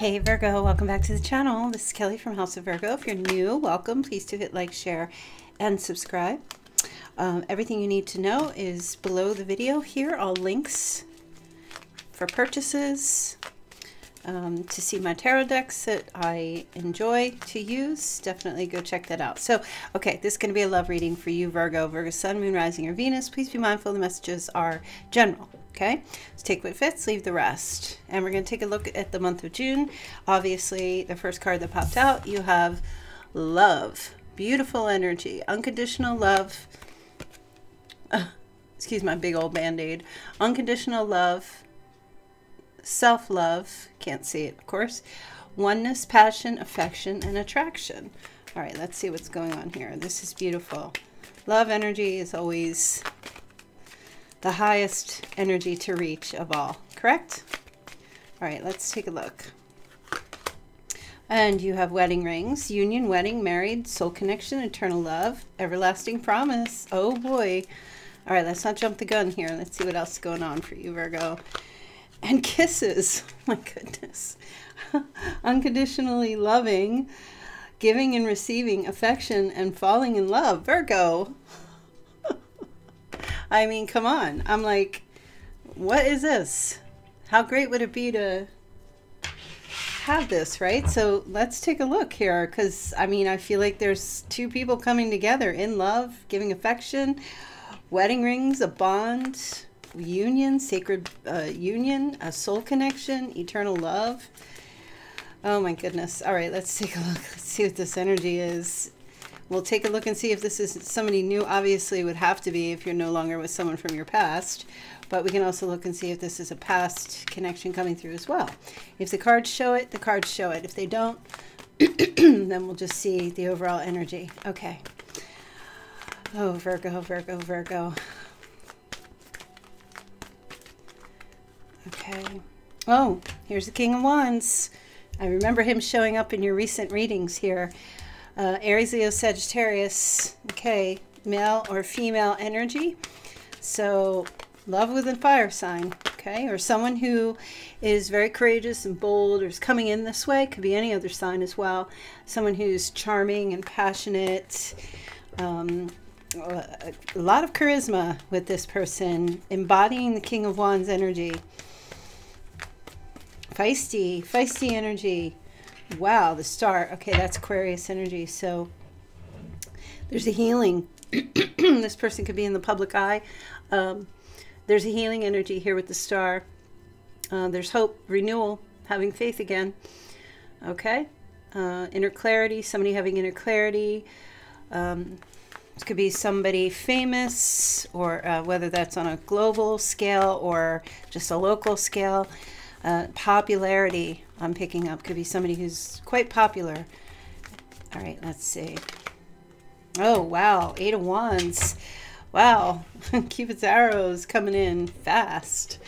Hey Virgo, welcome back to the channel. This is Kelly from House of Virgo. If you're new, welcome. Please do hit like, share, and subscribe. Um, everything you need to know is below the video here, all links for purchases, um, to see my tarot decks that I enjoy to use, definitely go check that out. So, okay, this is going to be a love reading for you, Virgo, Virgo Sun, Moon, Rising, or Venus. Please be mindful the messages are general. Okay, let's take what fits, leave the rest. And we're going to take a look at the month of June. Obviously, the first card that popped out, you have love, beautiful energy, unconditional love. Uh, excuse my big old band aid. Unconditional love, self love, can't see it, of course, oneness, passion, affection, and attraction. All right, let's see what's going on here. This is beautiful. Love energy is always the highest energy to reach of all, correct? All right, let's take a look. And you have wedding rings, union, wedding, married, soul connection, eternal love, everlasting promise. Oh boy. All right, let's not jump the gun here. Let's see what else is going on for you, Virgo. And kisses. my goodness. Unconditionally loving, giving and receiving affection, and falling in love. Virgo. I mean, come on. I'm like, what is this? How great would it be to have this, right? So let's take a look here because I mean, I feel like there's two people coming together in love, giving affection, wedding rings, a bond, union, sacred uh, union, a soul connection, eternal love. Oh my goodness. All right, let's take a look. Let's see what this energy is. We'll take a look and see if this is somebody new. Obviously, would have to be if you're no longer with someone from your past. But we can also look and see if this is a past connection coming through as well. If the cards show it, the cards show it. If they don't, then we'll just see the overall energy. Okay. Oh, Virgo, Virgo, Virgo. Okay. Oh, here's the King of Wands. I remember him showing up in your recent readings here. Uh, Aries, Leo, Sagittarius. Okay, male or female energy. So, love with a fire sign. Okay, or someone who is very courageous and bold or is coming in this way. Could be any other sign as well. Someone who's charming and passionate. Um, a lot of charisma with this person, embodying the King of Wands energy. Feisty, feisty energy. Wow, the star. Okay, that's Aquarius energy. So there's a healing. this person could be in the public eye. Um, there's a healing energy here with the star. Uh, there's hope, renewal, having faith again. Okay. Uh, inner clarity, somebody having inner clarity. Um, this could be somebody famous, or uh, whether that's on a global scale or just a local scale. Uh, popularity I'm picking up could be somebody who's quite popular. All right, let's see. Oh, wow. Eight of Wands. Wow. Cupid's arrows coming in fast.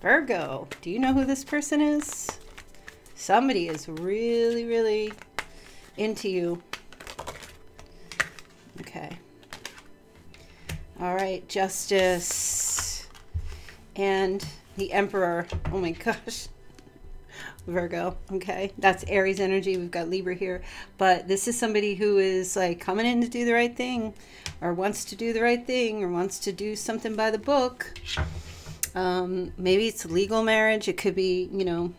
Virgo, do you know who this person is? Somebody is really, really into you. Okay. All right, Justice and the Emperor. Oh my gosh. Virgo. Okay. That's Aries energy. We've got Libra here. But this is somebody who is like coming in to do the right thing or wants to do the right thing or wants to do something by the book. Um, maybe it's legal marriage. It could be, you know,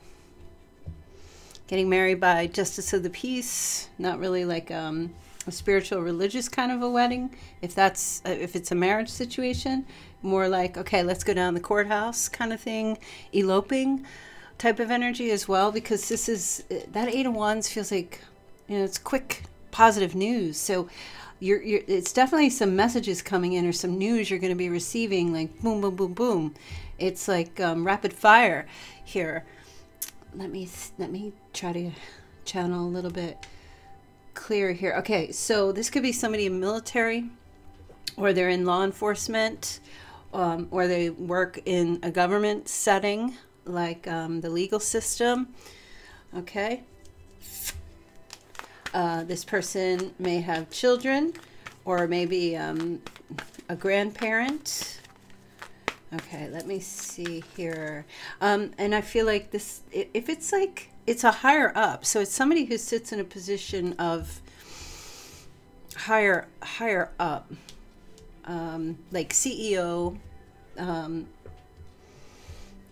getting married by justice of the peace. Not really like um, a spiritual religious kind of a wedding. If that's, uh, if it's a marriage situation, more like, okay, let's go down the courthouse kind of thing, eloping type of energy as well because this is that eight of wands feels like you know it's quick positive news. So you're, you're it's definitely some messages coming in or some news you're going to be receiving like boom boom boom boom. It's like um, rapid fire here. Let me let me try to channel a little bit clearer here. Okay so this could be somebody in military or they're in law enforcement um, or they work in a government setting like um, the legal system. Okay. Uh, this person may have children or maybe um, a grandparent. Okay, let me see here. Um, and I feel like this, if it's like, it's a higher up, so it's somebody who sits in a position of higher, higher up, um, like CEO. Um,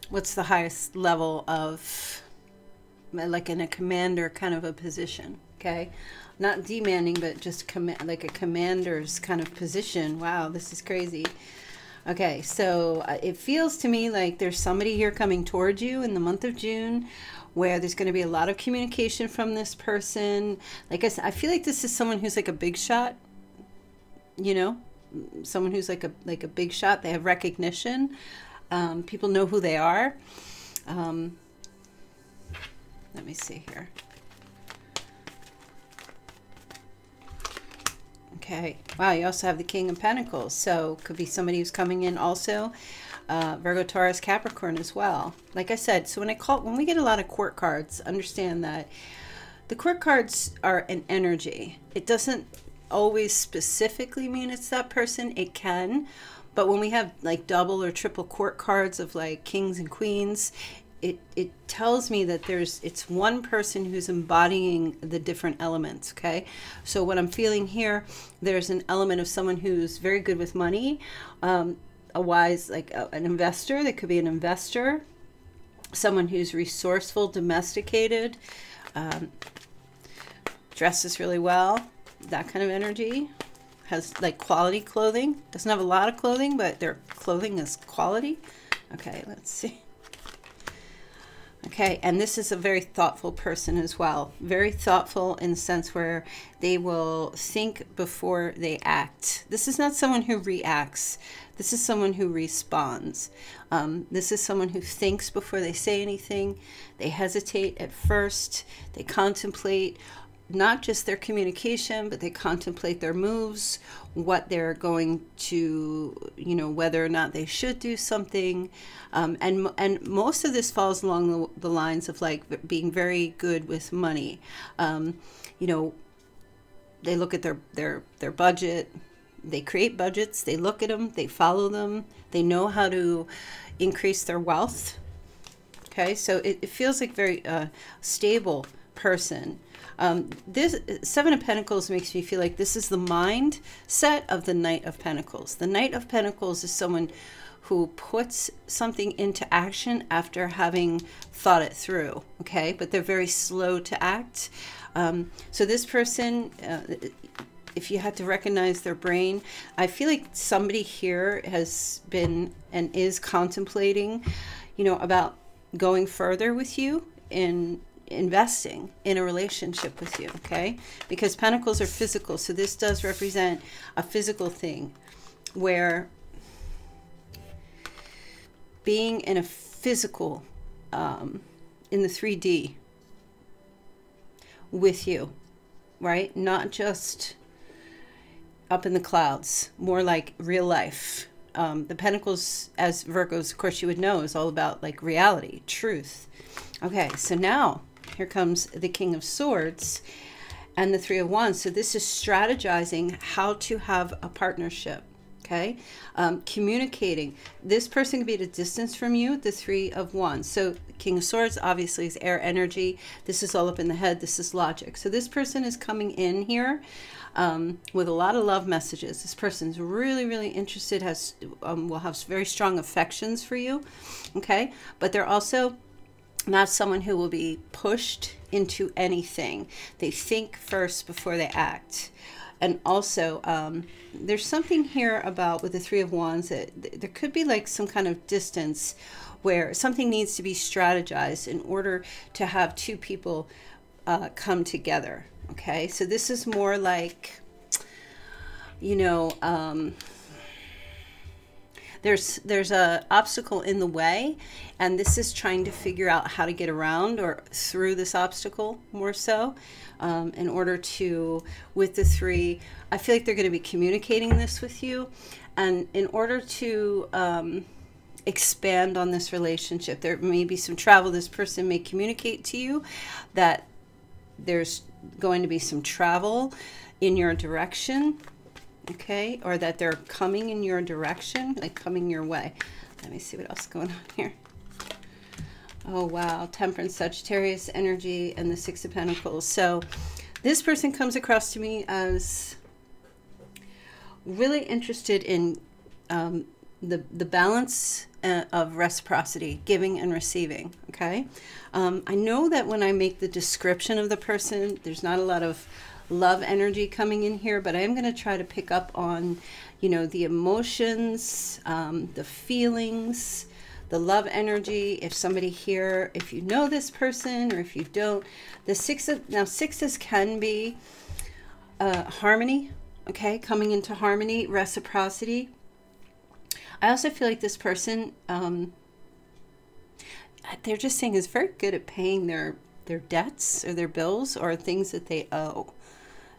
what's the highest level of, like in a commander kind of a position? Okay, not demanding, but just command, like a commander's kind of position. Wow, this is crazy. Okay, so uh, it feels to me like there's somebody here coming towards you in the month of June where there's going to be a lot of communication from this person. Like I said, I feel like this is someone who's like a big shot, you know, someone who's like a like a big shot. They have recognition. Um, people know who they are. Um, let me see here. Okay. Wow, you also have the King of Pentacles. So could be somebody who's coming in also. Uh, Virgo, Taurus, Capricorn as well. Like I said, so when I call, when we get a lot of court cards, understand that the court cards are an energy. It doesn't always specifically mean it's that person. It can, but when we have like double or triple court cards of like kings and queens, it it tells me that there's it's one person who's embodying the different elements okay? So what i'm feeling here there's an element of someone who's very good with money um, a wise like a, an investor that could be an investor someone who's resourceful domesticated um, dresses really well that kind of energy has like quality clothing doesn't have a lot of clothing but their clothing is quality okay let's see Okay, and this is a very thoughtful person as well. Very thoughtful in the sense where they will think before they act. This is not someone who reacts. This is someone who responds. Um, this is someone who thinks before they say anything. They hesitate at first. They contemplate not just their communication, but they contemplate their moves, what they're going to, you know, whether or not they should do something, um, and and most of this falls along the, the, lines of like being very good with money. Um, you know, they look at their their their budget, they create budgets, they look at them, they follow them, they know how to increase their wealth. Okay, so it, it feels like very uh, stable person. Um, this Seven of Pentacles makes me feel like this is the mind set of the Knight of Pentacles. The Knight of Pentacles is someone who puts something into action after having thought it through, okay? But they're very slow to act. Um, so this person, uh, if you had to recognize their brain, I feel like somebody here has been and is contemplating, you know, about going further with you in investing in a relationship with you, okay? Because pentacles are physical, so this does represent a physical thing where being in a physical, um, in the 3D with you, right? Not just up in the clouds, more like real life. Um, the Pentacles, as Virgos, of course, you would know, is all about like reality, truth. Okay, so now here comes the King of Swords and the Three of Wands. So this is strategizing how to have a partnership. Okay, um, communicating. This person can be at a distance from you. The Three of Wands. So King of Swords obviously is air energy. This is all up in the head. This is logic. So this person is coming in here um, with a lot of love messages. This person's really, really interested. Has um, will have very strong affections for you. Okay, but they're also not someone who will be pushed into anything. They think first before they act. And also, um, there's something here about with the Three of Wands that there could be like some kind of distance where something needs to be strategized in order to have two people uh, come together. Okay, so this is more like, you know, um, there's there's a obstacle in the way and this is trying to figure out how to get around or through this obstacle more so um, in order to with the three i feel like they're going to be communicating this with you. And in order to um, expand on this relationship there may be some travel this person may communicate to you that there's going to be some travel in your direction okay, or that they're coming in your direction, like coming your way. Let me see what else is going on here. Oh, wow. Temperance, Sagittarius energy, and the Six of Pentacles. So this person comes across to me as really interested in um, the, the balance uh, of reciprocity, giving and receiving. Okay. Um, I know that when I make the description of the person, there's not a lot of love energy coming in here, but I am going to try to pick up on, you know, the emotions, um, the feelings, the love energy. If somebody here, if you know this person or if you don't, the six of now sixes can be uh, harmony. Okay, coming into harmony, reciprocity. I also feel like this person, um, they're just saying is very good at paying their their debts or their bills or things that they owe.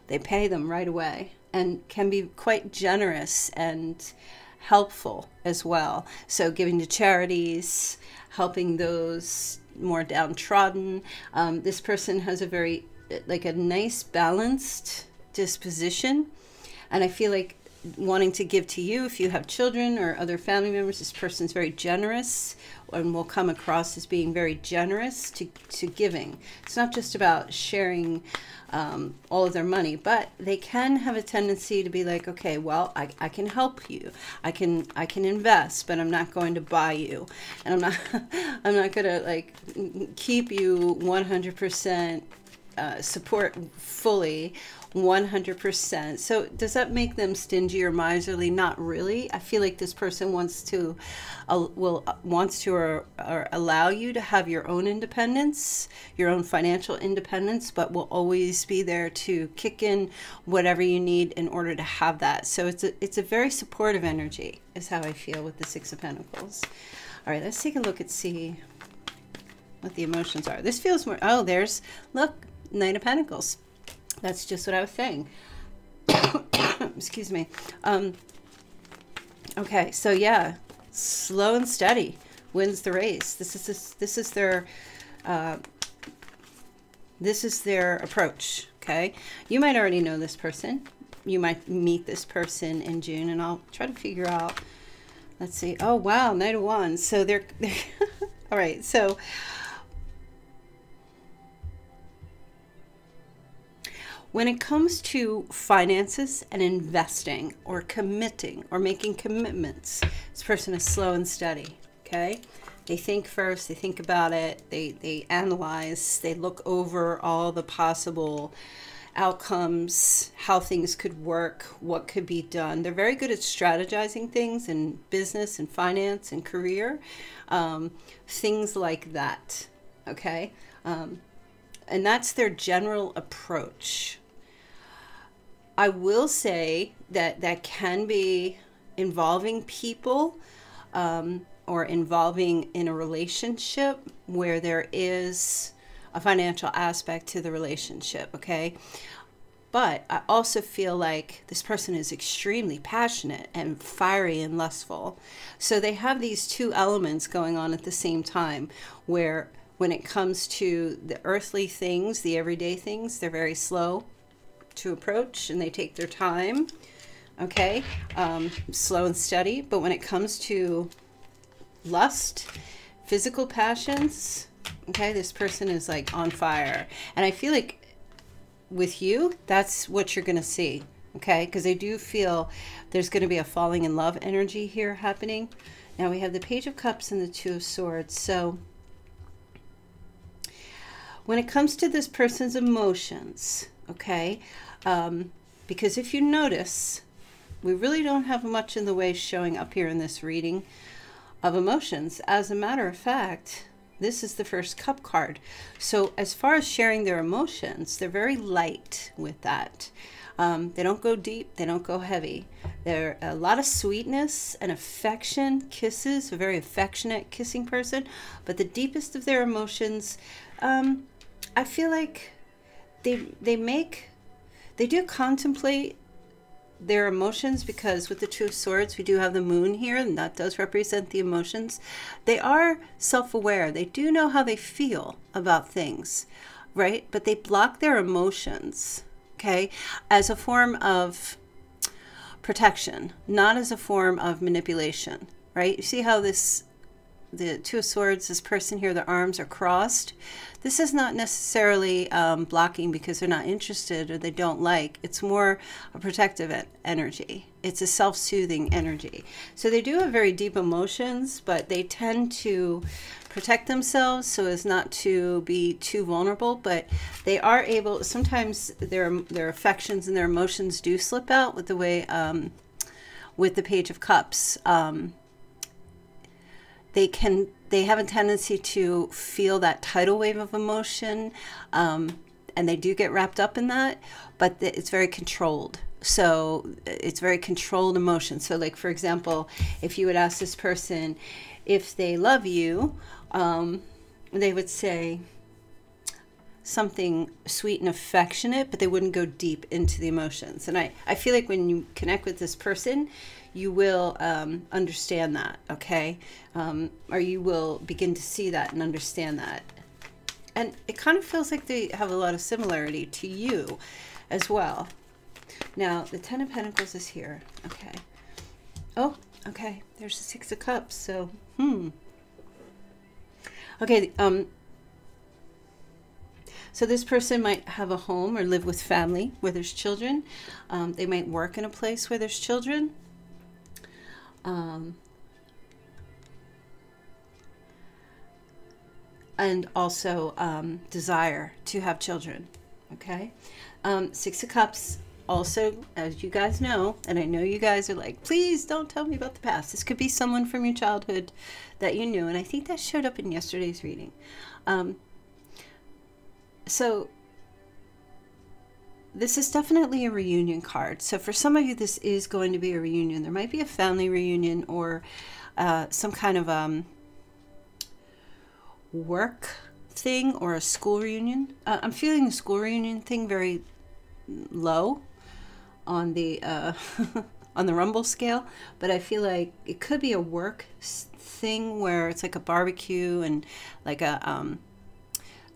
They pay them right away and can be quite generous and helpful as well. So, giving to charities, helping those more downtrodden. Um, this person has a very, like, a nice, balanced disposition. And I feel like wanting to give to you if you have children or other family members. This person's very generous and will come across as being very generous to, to giving. It's not just about sharing um, all of their money but they can have a tendency to be like okay well I, I can help you. I can i can invest but i'm not going to buy you. And i'm not i'm not going to like keep you 100% uh, support fully 100%. So does that make them stingy or miserly? Not really. I feel like this person wants to uh, will uh, wants to or, or allow you to have your own independence, your own financial independence, but will always be there to kick in whatever you need in order to have that. So it's a it's a very supportive energy is how I feel with the 6 of pentacles. All right, let's take a look and see what the emotions are. This feels more, oh, there's, look, Knight of Pentacles. That's just what I was saying. Excuse me. Um, okay, so yeah, slow and steady wins the race. This is this, this is their uh, this is their approach. Okay, you might already know this person. You might meet this person in June, and I'll try to figure out. Let's see. Oh wow, Knight of Wands. So they're, they're all right. So When it comes to finances and investing or committing or making commitments, this person is slow and steady, okay? They think first, they think about it, they, they analyze, they look over all the possible outcomes, how things could work, what could be done. They're very good at strategizing things in business and finance and career, um, things like that, okay? Um, and that's their general approach. I will say that that can be involving people um, or involving in a relationship where there is a financial aspect to the relationship, okay? But I also feel like this person is extremely passionate and fiery and lustful. So they have these two elements going on at the same time where when it comes to the earthly things, the everyday things, they're very slow to approach and they take their time. Okay, um, slow and steady. But when it comes to lust, physical passions, okay, this person is like on fire. And I feel like with you, that's what you're going to see. Okay, because I do feel there's going to be a falling in love energy here happening. Now we have the Page of Cups and the Two of Swords. So when it comes to this person's emotions, okay, um, because if you notice, we really don't have much in the way showing up here in this reading of emotions. As a matter of fact, this is the first cup card. So as far as sharing their emotions, they're very light with that. Um, they don't go deep, they don't go heavy. They're a lot of sweetness and affection, kisses, a very affectionate kissing person. But the deepest of their emotions, um, I feel like they they make they do contemplate their emotions because with the two of swords we do have the moon here and that does represent the emotions they are self-aware they do know how they feel about things right but they block their emotions okay as a form of protection not as a form of manipulation right? You see how this the Two of Swords, this person here, their arms are crossed. This is not necessarily um, blocking because they're not interested or they don't like. It's more a protective energy. It's a self-soothing energy. So they do have very deep emotions, but they tend to protect themselves so as not to be too vulnerable. But they are able. Sometimes their their affections and their emotions do slip out with the way um, with the Page of Cups. Um, they can they have a tendency to feel that tidal wave of emotion um, and they do get wrapped up in that but it's very controlled. So it's very controlled emotion so like for example if you would ask this person if they love you um, they would say something sweet and affectionate but they wouldn't go deep into the emotions. And i, I feel like when you connect with this person you will um, understand that, okay? Um, or you will begin to see that and understand that. And it kind of feels like they have a lot of similarity to you as well. Now, the Ten of Pentacles is here, okay? Oh, okay, there's the Six of Cups, so, hmm. Okay, um, so this person might have a home or live with family where there's children. Um, they might work in a place where there's children um, and also um, desire to have children. Okay, um, Six of Cups. Also, as you guys know, and I know you guys are like, please don't tell me about the past. This could be someone from your childhood that you knew, and I think that showed up in yesterday's reading. Um, so this is definitely a reunion card. So for some of you, this is going to be a reunion. There might be a family reunion or uh, some kind of um, work thing or a school reunion. Uh, I'm feeling the school reunion thing very low on the uh, on the rumble scale, but I feel like it could be a work thing where it's like a barbecue and like a um,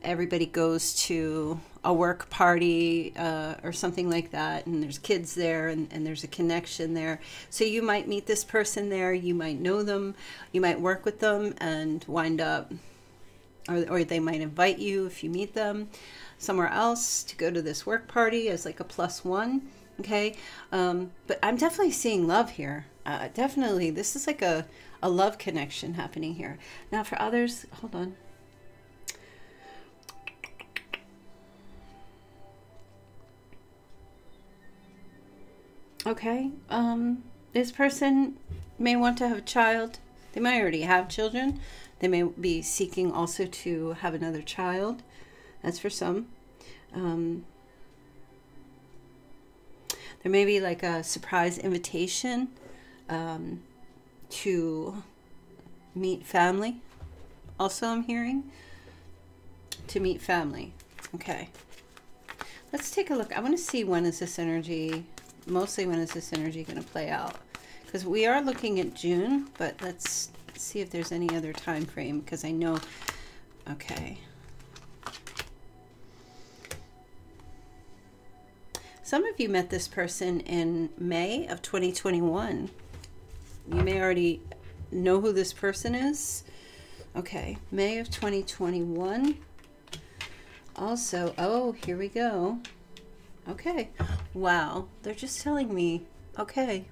everybody goes to a work party uh, or something like that, and there's kids there, and, and there's a connection there. So you might meet this person there, you might know them, you might work with them, and wind up, or, or they might invite you if you meet them somewhere else to go to this work party as like a plus one. Okay, um, but I'm definitely seeing love here. Uh, definitely, this is like a, a love connection happening here. Now, for others, hold on. Okay. Um, this person may want to have a child. They might already have children. They may be seeking also to have another child. That's for some. Um, there may be like a surprise invitation um, to meet family. Also, I'm hearing to meet family. Okay. Let's take a look. I want to see when is this energy mostly when is this energy going to play out? Because we are looking at June, but let's see if there's any other time frame because I know, okay. Some of you met this person in May of 2021. You may already know who this person is. Okay, May of 2021. Also, oh, here we go. Okay. Wow. They're just telling me. Okay.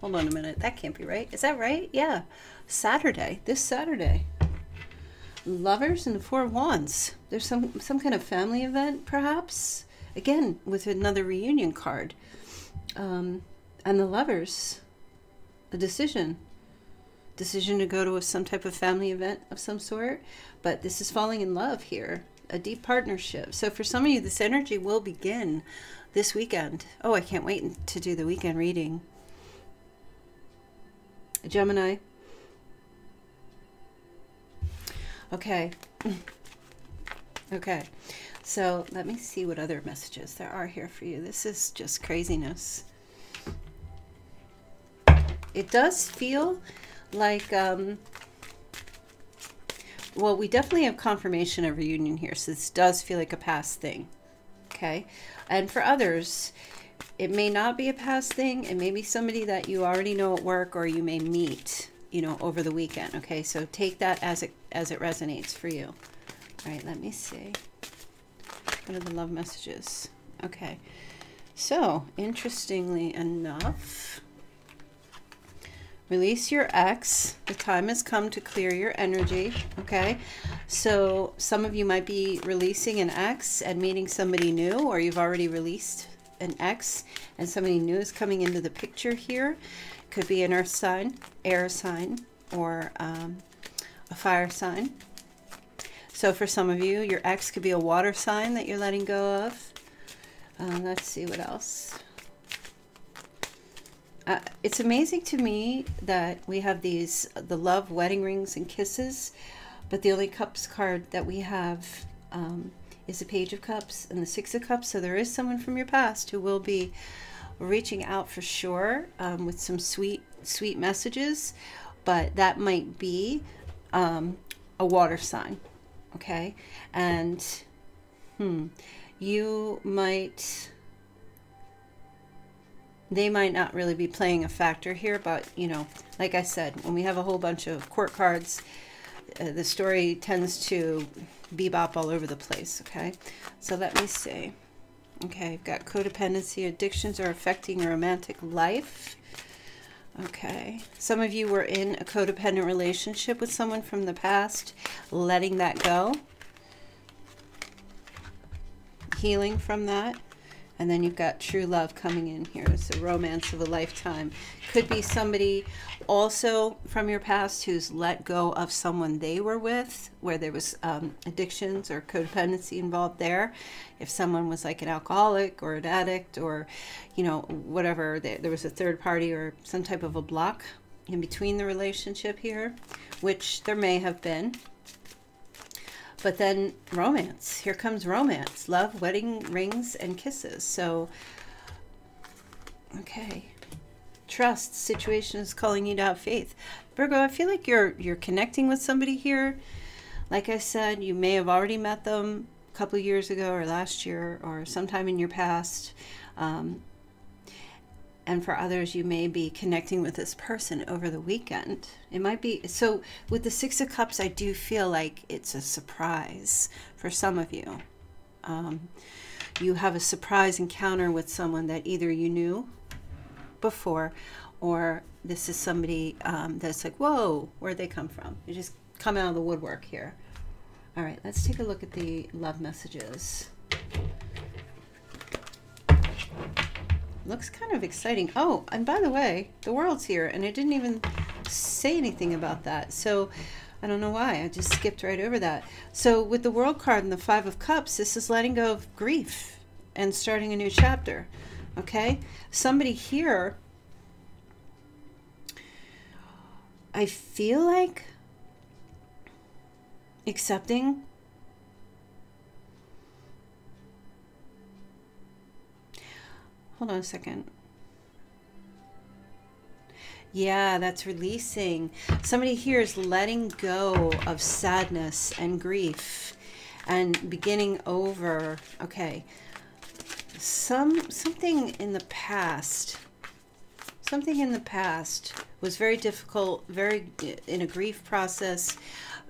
Hold on a minute. That can't be right. Is that right? Yeah. Saturday. This Saturday. Lovers and the Four Wands. There's some some kind of family event, perhaps. Again, with another reunion card. Um, and the lovers. A decision. Decision to go to a, some type of family event of some sort. But this is falling in love here a deep partnership. So for some of you, this energy will begin this weekend. Oh, I can't wait to do the weekend reading. Gemini. Okay. okay. So let me see what other messages there are here for you. This is just craziness. It does feel like um, well, we definitely have confirmation of reunion here, so this does feel like a past thing. Okay. And for others, it may not be a past thing. It may be somebody that you already know at work or you may meet you know, over the weekend. Okay, so take that as it as it resonates for you. All right, let me see. What are the love messages? Okay, so interestingly enough, release your ex. The time has come to clear your energy. Okay, so some of you might be releasing an ex and meeting somebody new, or you've already released an ex and somebody new is coming into the picture here. Could be an earth sign, air sign, or um, a fire sign. So for some of you, your ex could be a water sign that you're letting go of. Uh, let's see what else. Uh, it's amazing to me that we have these, the love, wedding rings, and kisses, but the only cups card that we have um, is the Page of Cups and the Six of Cups. So there is someone from your past who will be reaching out for sure um, with some sweet, sweet messages, but that might be um, a water sign. Okay. And, hmm, you might, they might not really be playing a factor here, but, you know, like I said, when we have a whole bunch of court cards, uh, the story tends to bebop all over the place, okay? So let me see. Okay, I've got codependency. Addictions are affecting your romantic life. Okay. Some of you were in a codependent relationship with someone from the past, letting that go. Healing from that. And then you've got true love coming in here. It's a romance of a lifetime. Could be somebody also from your past who's let go of someone they were with, where there was um, addictions or codependency involved there. If someone was like an alcoholic or an addict or, you know, whatever, there was a third party or some type of a block in between the relationship here, which there may have been. But then romance. Here comes romance. Love, wedding rings, and kisses. So, okay. Trust. Situation is calling you to have faith. Virgo, I feel like you're you're connecting with somebody here. Like I said, you may have already met them a couple years ago or last year or sometime in your past. Um, and for others you may be connecting with this person over the weekend. It might be so with the six of cups i do feel like it's a surprise for some of you. Um, you have a surprise encounter with someone that either you knew before or this is somebody um, that's like whoa where'd they come from? You just come out of the woodwork here. All right let's take a look at the love messages looks kind of exciting. Oh, and by the way, the world's here, and I didn't even say anything about that. So I don't know why. I just skipped right over that. So with the world card and the five of cups, this is letting go of grief and starting a new chapter. Okay? Somebody here, I feel like accepting Hold on a second. Yeah, that's releasing. Somebody here is letting go of sadness and grief and beginning over. Okay. Some something in the past. Something in the past was very difficult, very in a grief process.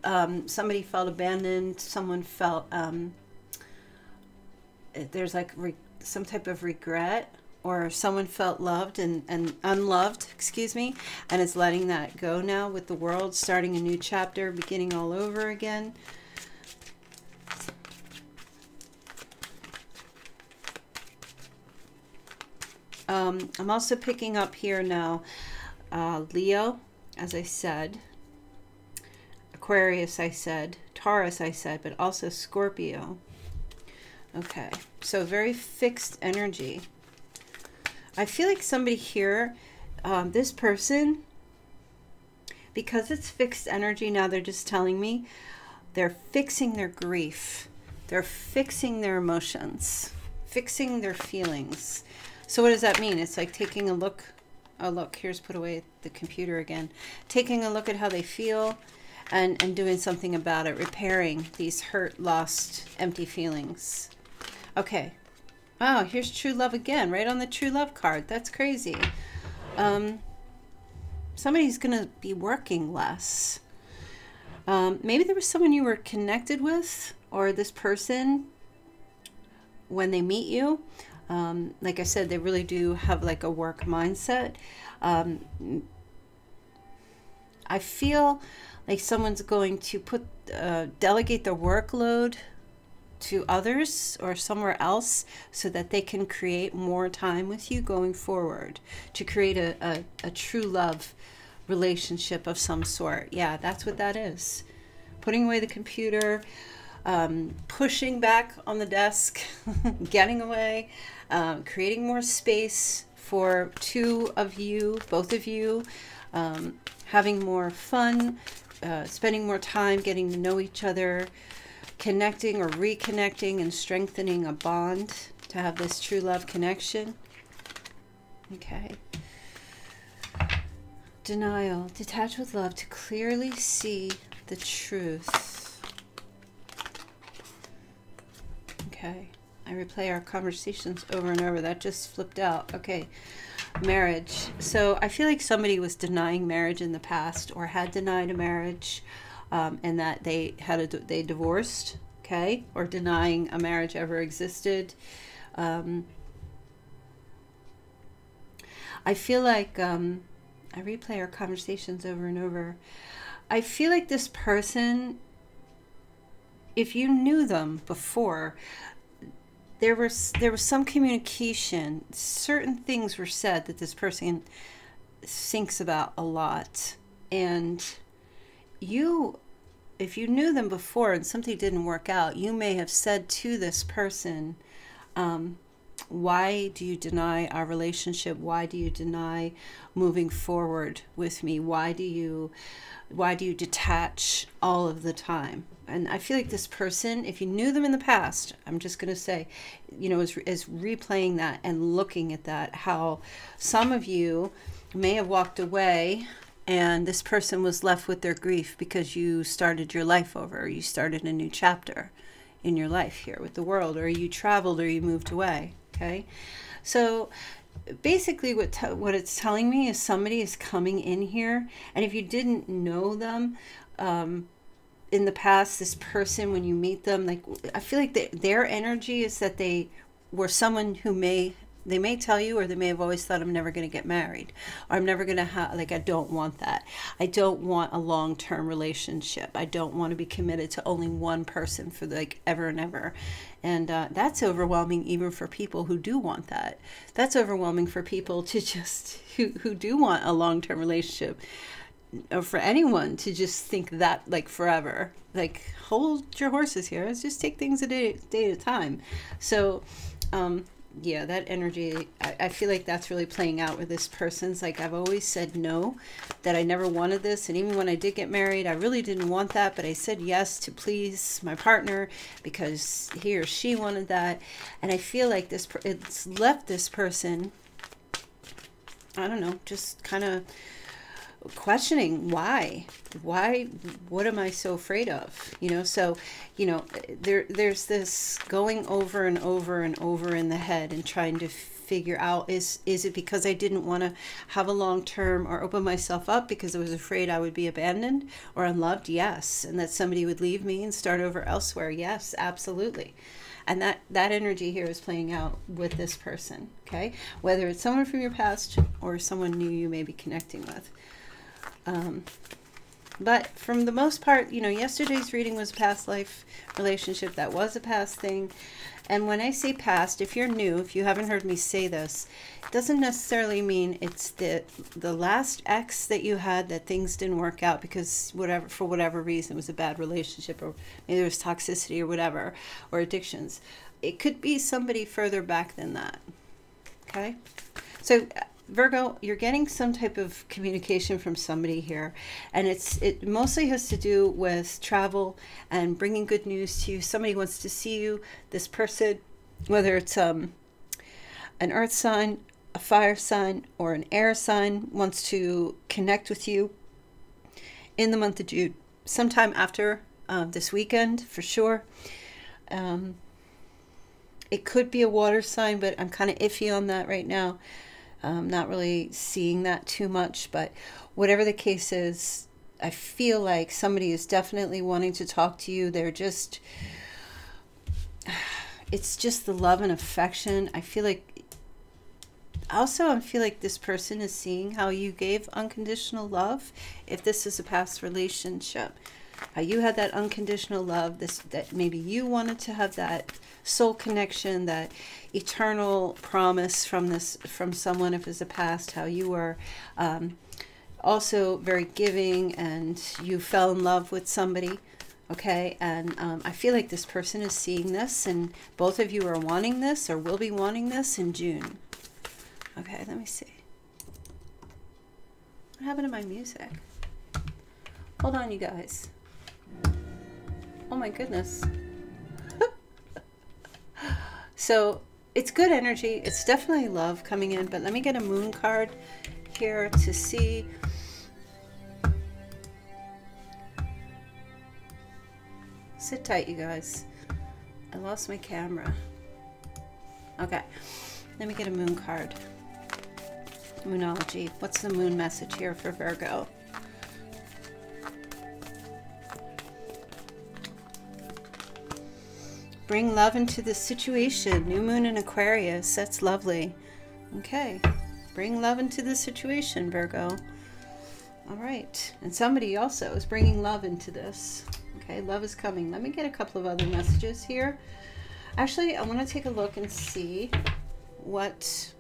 Um, somebody felt abandoned. Someone felt um, there's like some type of regret or someone felt loved and, and unloved, excuse me, and is letting that go now with the world, starting a new chapter, beginning all over again. Um, I'm also picking up here now uh, Leo, as I said, Aquarius, I said, Taurus, I said, but also Scorpio. Okay, so very fixed energy. I feel like somebody here, um, this person, because it's fixed energy now, they're just telling me they're fixing their grief. They're fixing their emotions, fixing their feelings. So what does that mean? It's like taking a look. Oh, look, here's put away the computer again. Taking a look at how they feel and, and doing something about it, repairing these hurt, lost, empty feelings. Okay. Oh, here's true love again, right on the true love card. That's crazy. Um, somebody's going to be working less. Um, maybe there was someone you were connected with, or this person when they meet you. Um, like I said, they really do have like a work mindset. Um, I feel like someone's going to put uh, delegate their workload to others or somewhere else so that they can create more time with you going forward to create a, a, a true love relationship of some sort. Yeah, that's what that is. Putting away the computer, um, pushing back on the desk, getting away, um, creating more space for two of you, both of you, um, having more fun, uh, spending more time getting to know each other, connecting or reconnecting and strengthening a bond to have this true love connection. Okay. Denial. Detach with love to clearly see the truth. Okay. I replay our conversations over and over. That just flipped out. Okay. Marriage. So I feel like somebody was denying marriage in the past or had denied a marriage um, and that they had a they divorced, okay, or denying a marriage ever existed. Um, I feel like um, I replay our conversations over and over. I feel like this person, if you knew them before, there was there was some communication. Certain things were said that this person thinks about a lot, and you if you knew them before and something didn't work out you may have said to this person um, why do you deny our relationship? Why do you deny moving forward with me? Why do you why do you detach all of the time? And i feel like this person if you knew them in the past i'm just going to say you know is, is replaying that and looking at that how some of you may have walked away and this person was left with their grief because you started your life over you started a new chapter in your life here with the world or you traveled or you moved away okay? So basically what what it's telling me is somebody is coming in here and if you didn't know them um, in the past this person when you meet them like i feel like they, their energy is that they were someone who may they may tell you, or they may have always thought, I'm never going to get married, or I'm never going to have, like, I don't want that. I don't want a long term relationship. I don't want to be committed to only one person for like ever and ever. And uh, that's overwhelming even for people who do want that. That's overwhelming for people to just, who, who do want a long term relationship or for anyone to just think that like forever like hold your horses here let's just take things a day, day at a time so um yeah, that energy, I, I, feel like that's really playing out with this person's. Like, I've always said no, that I never wanted this. And even when I did get married, I really didn't want that, but I said yes to please my partner because he or she wanted that. And I feel like this, it's left this person, I don't know, just kind of questioning why why what am i so afraid of you know? So you know there there's this going over and over and over in the head and trying to figure out is is it because i didn't want to have a long term or open myself up because i was afraid i would be abandoned or unloved? Yes. And that somebody would leave me and start over elsewhere? Yes absolutely. And that that energy here is playing out with this person okay? Whether it's someone from your past or someone new you may be connecting with um, but from the most part, you know, yesterday's reading was a past life relationship. That was a past thing. And when I say past, if you're new, if you haven't heard me say this, it doesn't necessarily mean it's the the last ex that you had that things didn't work out because whatever for whatever reason it was a bad relationship or maybe there was toxicity or whatever or addictions. It could be somebody further back than that. Okay? So Virgo, you're getting some type of communication from somebody here, and it's it mostly has to do with travel and bringing good news to you. Somebody wants to see you. This person, whether it's um, an earth sign, a fire sign, or an air sign, wants to connect with you in the month of June, sometime after uh, this weekend for sure. Um, it could be a water sign, but I'm kind of iffy on that right now. Um, not really seeing that too much, but whatever the case is, I feel like somebody is definitely wanting to talk to you. They're just, it's just the love and affection. I feel like, also, I feel like this person is seeing how you gave unconditional love. If this is a past relationship, how you had that unconditional love, this that maybe you wanted to have that soul connection, that eternal promise from this from someone if it's a past, how you were um, also very giving and you fell in love with somebody okay? And um, i feel like this person is seeing this and both of you are wanting this or will be wanting this in june. Okay let me see. What happened to my music? Hold on you guys oh my goodness so it's good energy it's definitely love coming in but let me get a moon card here to see Sit tight, you guys. I lost my camera. Okay, let me get a moon card. Moonology. What's the moon message here for Virgo? Bring love into the situation. New moon in Aquarius. That's lovely. Okay. Bring love into the situation, Virgo. All right. And somebody also is bringing love into this. Okay, love is coming. Let me get a couple of other messages here. Actually, I want to take a look and see what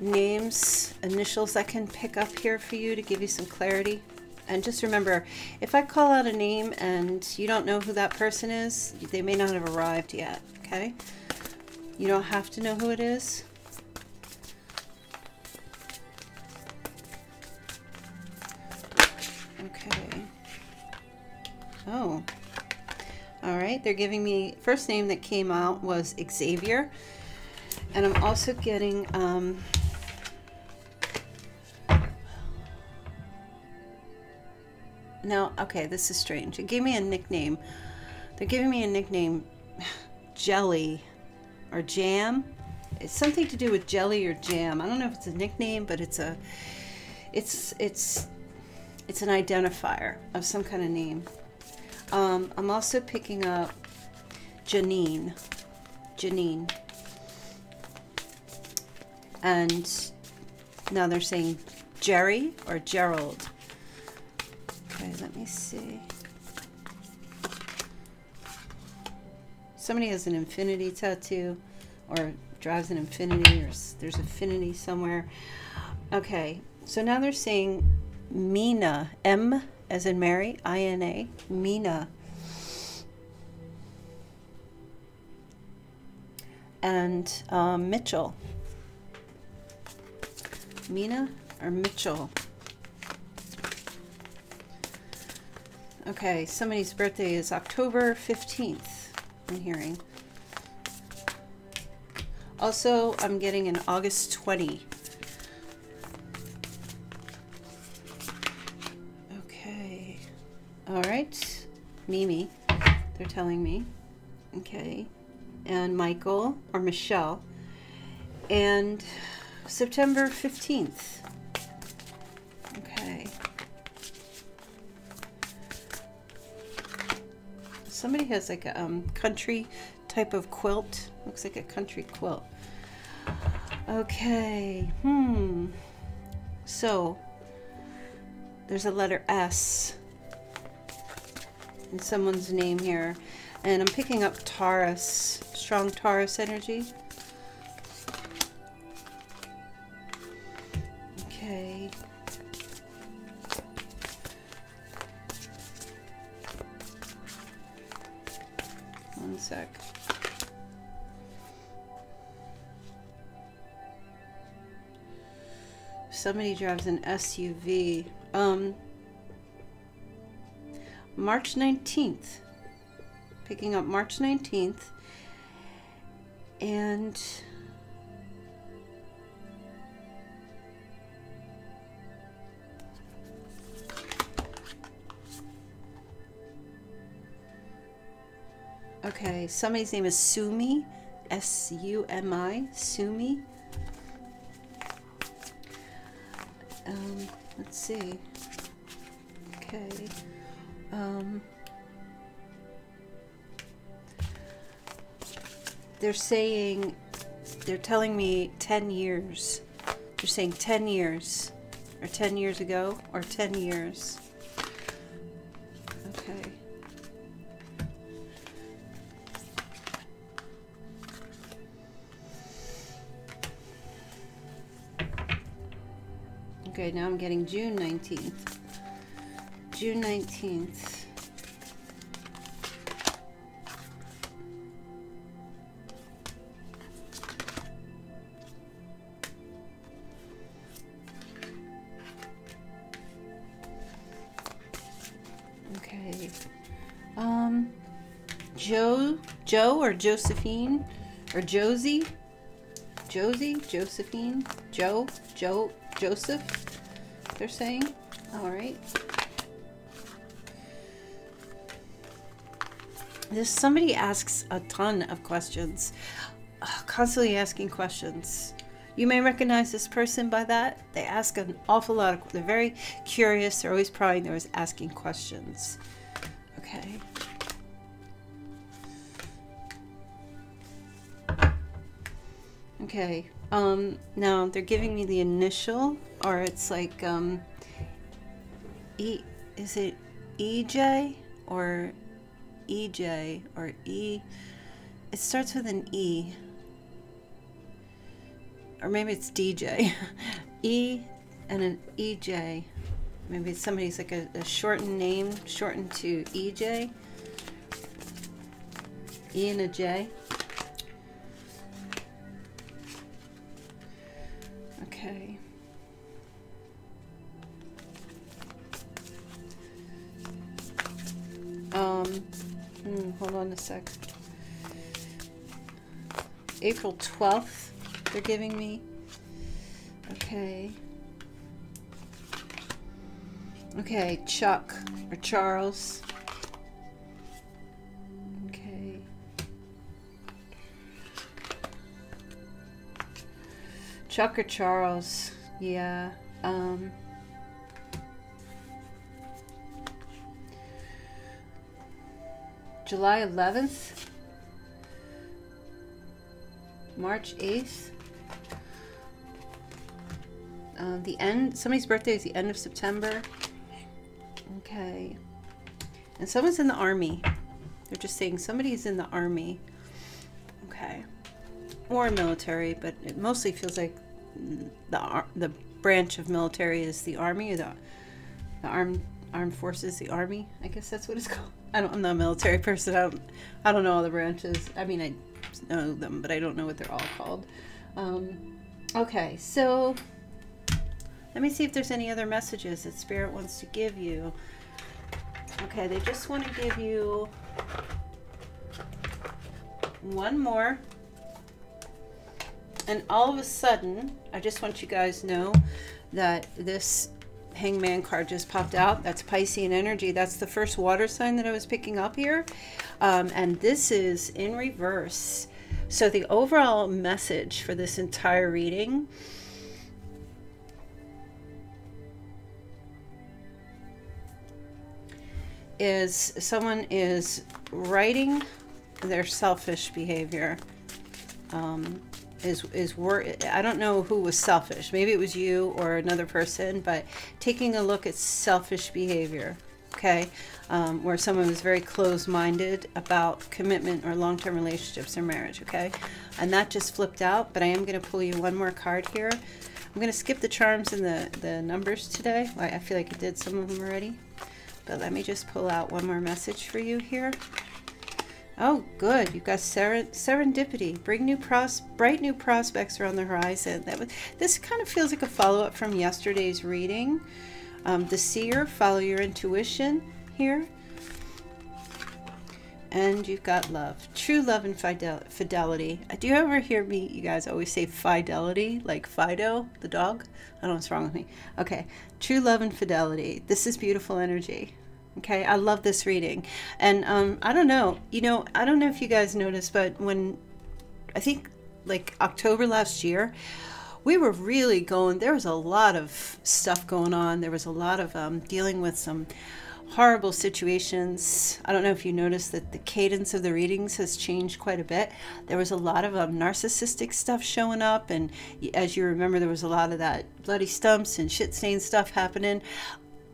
names, initials I can pick up here for you to give you some clarity. And just remember, if I call out a name and you don't know who that person is, they may not have arrived yet, okay? You don't have to know who it is. Okay. Oh. All right, they're giving me, first name that came out was Xavier. And I'm also getting, um, now, okay, this is strange. It gave me a nickname. They're giving me a nickname, Jelly or Jam. It's something to do with jelly or jam. I don't know if it's a nickname, but it's a, it's, it's, it's an identifier of some kind of name. Um, I'm also picking up Janine. Janine. And now they're saying Jerry or Gerald. Okay, let me see. Somebody has an infinity tattoo or drives an Infiniti or there's infinity somewhere. Okay, so now they're saying Mina, M as in Mary, I-N-A, Mina. And um, Mitchell. Mina or Mitchell? Okay, somebody's birthday is October 15th, I'm hearing. Also, I'm getting an August 20. Okay. All right, Mimi, they're telling me. Okay, and Michael or Michelle. And September 15th. Somebody has like a um, country type of quilt. Looks like a country quilt. Okay. Hmm. So, there's a letter S in someone's name here. And I'm picking up Taurus, strong Taurus energy. Somebody drives an SUV. Um, March 19th. Picking up March 19th. And Okay, somebody's name is Sumi, S U M I, Sumi. Um, let's see. Okay. Um, they're saying, they're telling me 10 years. They're saying 10 years, or 10 years ago, or 10 years. Okay, now I'm getting June 19th. June 19th. Okay. Um, Joe, Joe or Josephine or Josie? Josie, Josephine, Joe, Joe, Joseph, they're saying. All right. This somebody asks a ton of questions, constantly asking questions. You may recognize this person by that. They ask an awful lot of. They're very curious. They're always prying. They're always asking questions. Okay. Okay. Um, now they're giving me the initial, or it's like um, E. Is it EJ or EJ or E? It starts with an E, or maybe it's DJ. e and an EJ. Maybe somebody's like a, a shortened name, shortened to EJ. E and a J. Okay. Um, hmm, hold on a sec. April 12th, they're giving me. Okay. Okay, Chuck or Charles. Chuck Charles. Yeah. Um July 11th. March 8th. Uh, the end, somebody's birthday is the end of September. Okay. And someone's in the army. They're just saying somebody's in the army. Or military, but it mostly feels like the the branch of military is the army the, the armed armed forces, the army. I guess that's what it's called. I don't, I'm not a military person. I don't, I don't know all the branches. I mean, I know them, but I don't know what they're all called. Um, okay, so let me see if there's any other messages that Spirit wants to give you. Okay, they just want to give you one more. And all of a sudden, I just want you guys to know that this hangman card just popped out. That's Piscean energy. That's the first water sign that I was picking up here. Um, and this is in reverse. So the overall message for this entire reading is someone is righting their selfish behavior. Um, is is wor- I don't know who was selfish. Maybe it was you or another person, but taking a look at selfish behavior, okay, um, where someone was very closed-minded about commitment or long-term relationships or marriage, okay, and that just flipped out. But I am going to pull you one more card here. I'm going to skip the charms and the the numbers today. I feel like I did some of them already, but let me just pull out one more message for you here. Oh, good. You've got seren serendipity. Bring new pros bright new prospects are on the horizon. That was, this kind of feels like a follow-up from yesterday's reading. Um, the seer, follow your intuition here. And you've got love. True love and fidel fidelity. Uh, do you ever hear me, you guys always say fidelity, like Fido, the dog? I don't know what's wrong with me. Okay. True love and fidelity. This is beautiful energy. Okay, I love this reading. And um, I don't know, you know, I don't know if you guys noticed, but when I think like October last year, we were really going, there was a lot of stuff going on. There was a lot of um, dealing with some horrible situations. I don't know if you noticed that the cadence of the readings has changed quite a bit. There was a lot of um, narcissistic stuff showing up, and as you remember, there was a lot of that bloody stumps and shit stain stuff happening.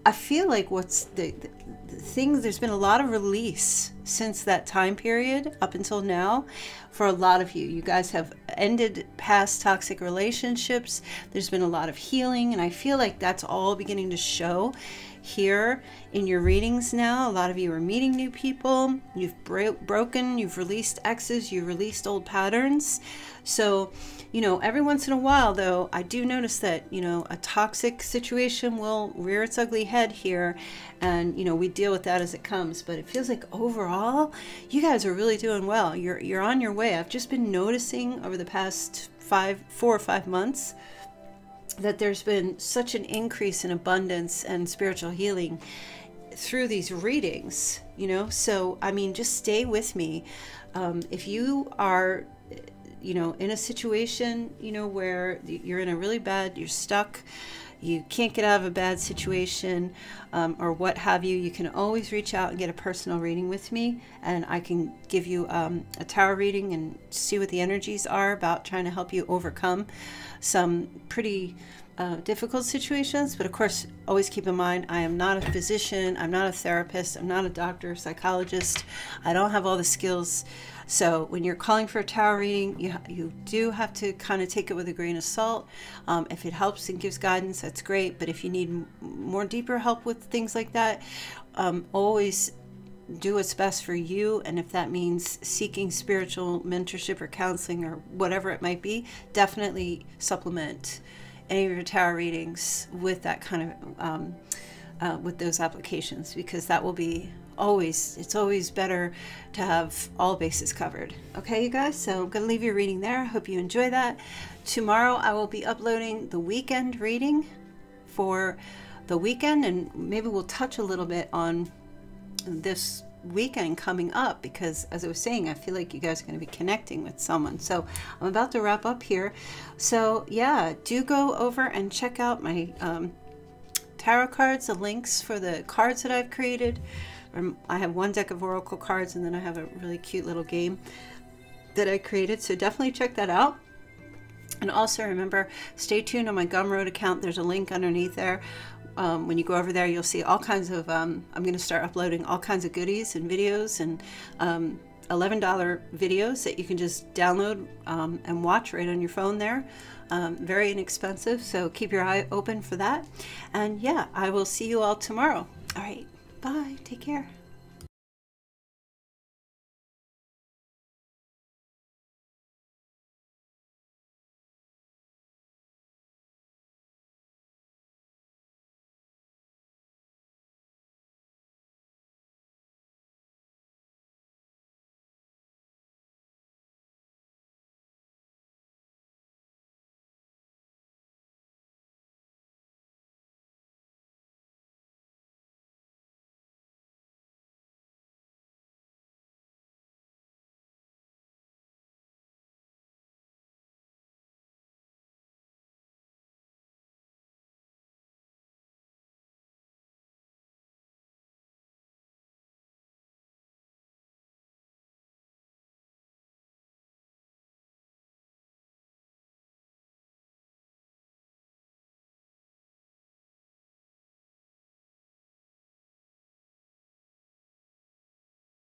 I feel like what's the, the, things, there's been a lot of release since that time period up until now for a lot of you. You guys have ended past toxic relationships. There's been a lot of healing, and I feel like that's all beginning to show here in your readings now. A lot of you are meeting new people. You've bro- broken, you've released exes, you've released old patterns. So, you know, every once in a while, though, I do notice that, you know, a toxic situation will rear its ugly head here. And, you know, we deal with that as it comes. But it feels like overall, you guys are really doing well. You're, you're on your way. I've just been noticing over the past five, four or five months that there's been such an increase in abundance and spiritual healing through these readings, you know. So, I mean, just stay with me. Um, if you are, you know, in a situation, you know, where you're in a really bad, you're stuck, you can't get out of a bad situation, um, or what have you, you can always reach out and get a personal reading with me, and I can give you um, a tarot reading and see what the energies are about trying to help you overcome some pretty uh, difficult situations. But of course, always keep in mind I am not a physician, I'm not a therapist, I'm not a doctor, psychologist, I don't have all the skills. So when you're calling for a tarot reading, you, you do have to kind of take it with a grain of salt. Um, if it helps and gives guidance, that's great. But if you need more deeper help with things like that, um, always do what's best for you. And if that means seeking spiritual mentorship or counseling or whatever it might be, definitely supplement any of your tarot readings with that kind of um, uh, with those applications because that will be always it's always better to have all bases covered. Okay you guys so i'm going to leave your reading there. I hope you enjoy that. Tomorrow i will be uploading the weekend reading for the weekend and maybe we'll touch a little bit on this weekend coming up because as I was saying I feel like you guys are going to be connecting with someone. So I'm about to wrap up here. So yeah do go over and check out my um, tarot cards the links for the cards that I've created I have one deck of oracle cards and then I have a really cute little game that I created so definitely check that out and also remember stay tuned on my Gumroad account there's a link underneath there um, when you go over there, you'll see all kinds of, um, I'm going to start uploading all kinds of goodies and videos and um, $11 videos that you can just download um, and watch right on your phone there. Um, very inexpensive, so keep your eye open for that. And yeah, I will see you all tomorrow. All right, bye. Take care.